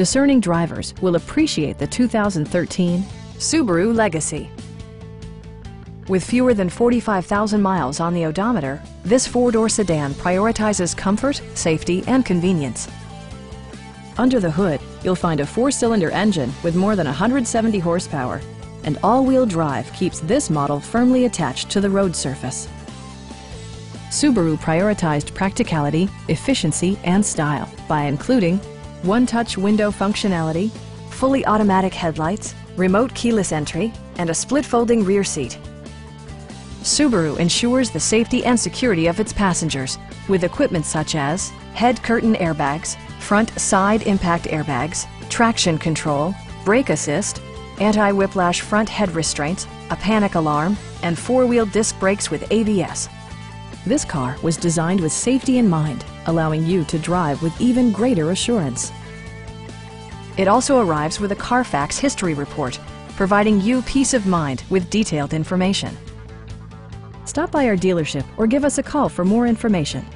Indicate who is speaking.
Speaker 1: Discerning drivers will appreciate the 2013 Subaru Legacy. With fewer than 45,000 miles on the odometer, this four-door sedan prioritizes comfort, safety, and convenience. Under the hood, you'll find a four-cylinder engine with more than 170 horsepower, and all-wheel drive keeps this model firmly attached to the road surface. Subaru prioritized practicality, efficiency, and style by including one-touch window functionality, fully automatic headlights, remote keyless entry, and a split-folding rear seat. Subaru ensures the safety and security of its passengers with equipment such as head curtain airbags, front side impact airbags, traction control, brake assist, anti-whiplash front head restraints, a panic alarm, and four-wheel disc brakes with ABS. This car was designed with safety in mind, allowing you to drive with even greater assurance. It also arrives with a Carfax history report, providing you peace of mind with detailed information. Stop by our dealership or give us a call for more information.